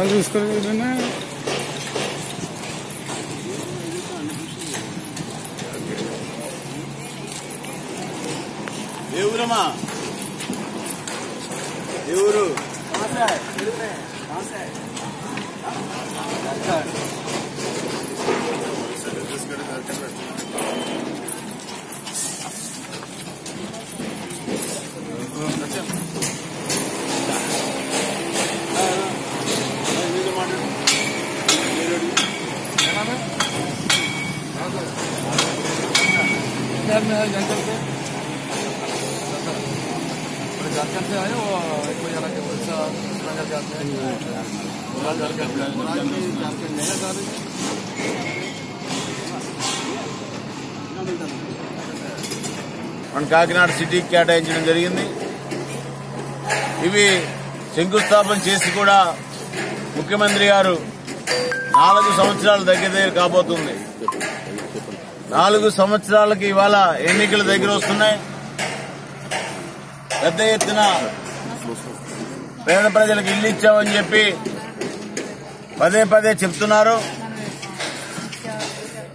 అది తీసుకెళ్ళి ఏ ఊరమ్మా? ఏ ఊరు? झारखंड से आए वो कोई अलग उड़ीसा नगर जाते हैं झारखंड झारखंड नया जा रही మన కాకినాడ సిటీకి కేటాయించడం జరిగింది ఇవి శంకుస్థాపన చేసి కూడా ముఖ్యమంత్రి గారు నాలుగు సంవత్సరాల దగ్గర దగ్గర కాబోతుంది నాలుగు సంవత్సరాలకి ఇవాళ ఎన్నికలు దగ్గర వస్తున్నాయి. పెద్ద ఎత్తున పేద ప్రజలకు ఇల్లు ఇచ్చామని చెప్పి పదే పదే చెప్తున్నారు.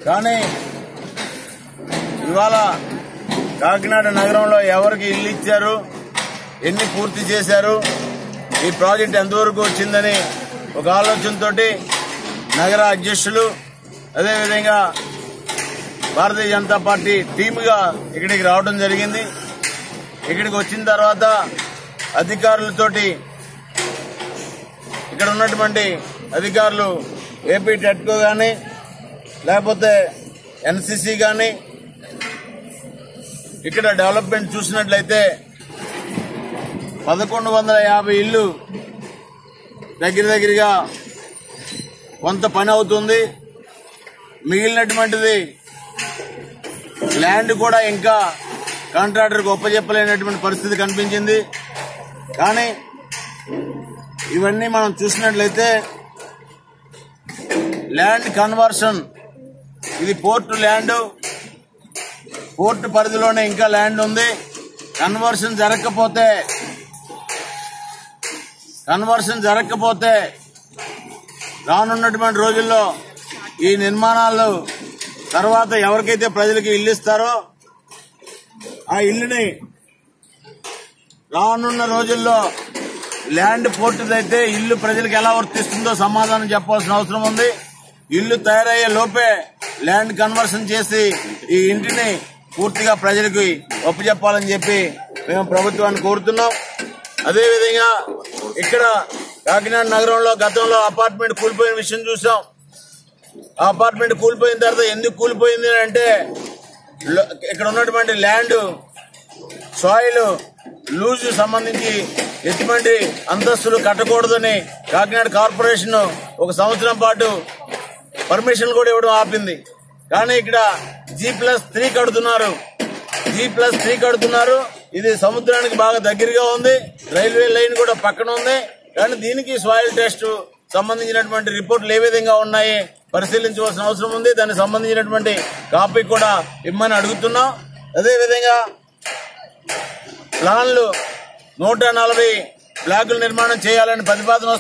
కానీ ఇవాళ కాకినాడ నగరంలో ఎవరికి ఇల్లు ఇచ్చారు? ఎన్ని పూర్తి చేశారు? ఈ ప్రాజెక్ట్ ఎంతవరకు వచ్చిందని ఒక ఆలోచనతోటి నగర అధ్యక్షులు అదేవిధంగా భారతీయ జనతా పార్టీ టీమ్గా ఇక్కడికి రావడం జరిగింది. ఇక్కడికి వచ్చిన తర్వాత అధికారులతోటి ఇక్కడ ఉన్నటువంటి అధికారులు ఏపీ టెట్కో కానీ లేకపోతే ఎన్సీసీ కానీ ఇక్కడ డెవలప్మెంట్ చూసినట్లయితే పదకొండు వందల యాభై ఇల్లు దగ్గర దగ్గరగా కొంత పని అవుతుంది. మిగిలినటువంటిది ల్యాండ్ కూడా ఇంకా కాంట్రాక్టర్కి ఒప్పజెప్పలేనటువంటి పరిస్థితి కనిపించింది. కానీ ఇవన్నీ మనం చూసినట్లయితే ల్యాండ్ కన్వర్షన్ ఇది పోర్టు ల్యాండ్. పోర్టు పరిధిలోనే ఇంకా ల్యాండ్ ఉంది. కన్వర్షన్ జరగకపోతే కన్వర్షన్ జరగకపోతే రానున్నటువంటి రోజుల్లో ఈ నిర్మాణాలు తర్వాత ఎవరికైతే ప్రజలకు ఇల్లు ఇస్తారో ఆ ఇల్లుని రానున్న రోజుల్లో ల్యాండ్ పోర్టుదైతే ఇల్లు ప్రజలకు ఎలా వర్తిస్తుందో సమాధానం చెప్పాల్సిన అవసరం ఉంది. ఇల్లు తయారయ్యే లోపే ల్యాండ్ కన్వర్షన్ చేసి ఈ ఇంటిని పూర్తిగా ప్రజలకు ఒప్పచెప్పాలని చెప్పి మేము ప్రభుత్వాన్ని కోరుతున్నాం. అదేవిధంగా ఇక్కడ కాకినాడ నగరంలో గతంలో అపార్ట్మెంట్ కూలిపోయిన విషయం చూసాం. అపార్ట్మెంట్ కూలిపోయిన తర్వాత ఎందుకు కూలిపోయింది అంటే ఇక్కడ ఉన్నటువంటి ల్యాండ్ సాయిల్ లూజ్ సంబంధించి ఎటువంటి అంతస్తులు కట్టకూడదని కాకినాడ కార్పొరేషన్ ఒక సంవత్సరం పాటు పర్మిషన్ కూడా ఇవ్వడం ఆపింది. కానీ ఇక్కడ జీ ప్లస్ త్రీ కడుతున్నారు. జీ ప్లస్ త్రీ కడుతున్నారు. ఇది సముద్రానికి బాగా దగ్గరగా ఉంది. రైల్వే లైన్ కూడా పక్కన ఉంది. కానీ దీనికి సాయిల్ టెస్ట్ సంబంధించినటువంటి రిపోర్ట్లు ఏ విధంగా ఉన్నాయి? పరిశీలించవలసిన అవసరం ఉంది. దానికి సంబంధించినటువంటి కాపీ కూడా ఇమ్మని అడుగుతున్నాం. అదేవిధంగా ప్లాన్లు నూట నలభై బ్లాకులు నిర్మాణం చేయాలని ప్రతిపాదన